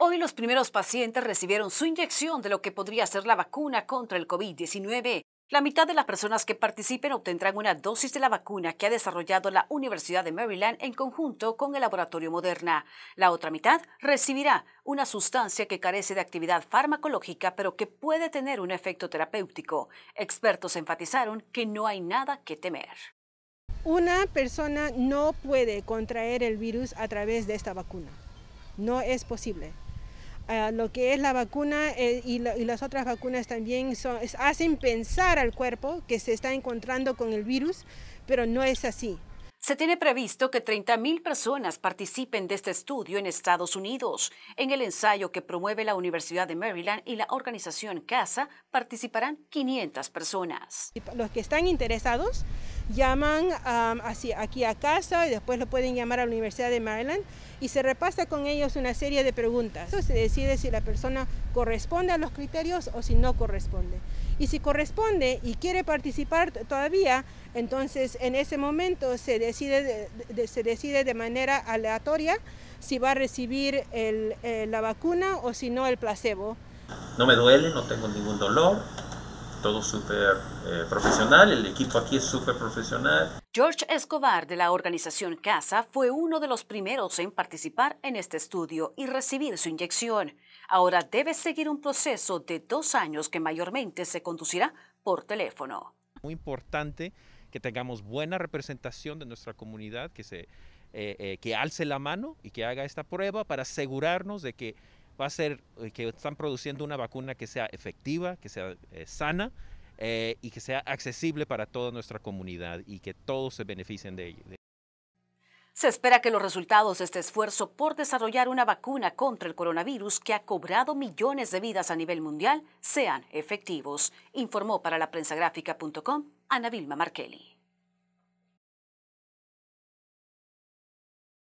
Hoy los primeros pacientes recibieron su inyección de lo que podría ser la vacuna contra el COVID-19. La mitad de las personas que participen obtendrán una dosis de la vacuna que ha desarrollado la Universidad de Maryland en conjunto con el laboratorio Moderna. La otra mitad recibirá una sustancia que carece de actividad farmacológica pero que puede tener un efecto terapéutico. Expertos enfatizaron que no hay nada que temer. Una persona no puede contraer el virus a través de esta vacuna. No es posible lo que es la vacuna eh, y, las otras vacunas también hacen pensar al cuerpo que se está encontrando con el virus, pero no es así. Se tiene previsto que 30.000 personas participen de este estudio en Estados Unidos. En el ensayo que promueve la Universidad de Maryland y la organización CASA participarán 500 personas. Los que están interesados llaman aquí a casa y después lo pueden llamar a la Universidad de Maryland y se repasa con ellos una serie de preguntas. Eso se decide si la persona corresponde a los criterios o si no corresponde. Y si corresponde y quiere participar todavía, entonces en ese momento se decide de, se decide de manera aleatoria si va a recibir eh, la vacuna o si no el placebo. No me duele, no tengo ningún dolor, todo súper eh, profesional, el equipo aquí es súper profesional. George Escobar de la organización CASA fue uno de los primeros en participar en este estudio y recibir su inyección. Ahora debe seguir un proceso de dos años que mayormente se conducirá por teléfono. Muy importante que tengamos buena representación de nuestra comunidad, que, se, eh, eh, que alce la mano y que haga esta prueba para asegurarnos de que va a ser eh, que están produciendo una vacuna que sea efectiva, que sea eh, sana eh, y que sea accesible para toda nuestra comunidad y que todos se beneficien de ella. Se espera que los resultados de este esfuerzo por desarrollar una vacuna contra el coronavirus que ha cobrado millones de vidas a nivel mundial sean efectivos, informó para la prensagráfica.com Ana Vilma Markelly.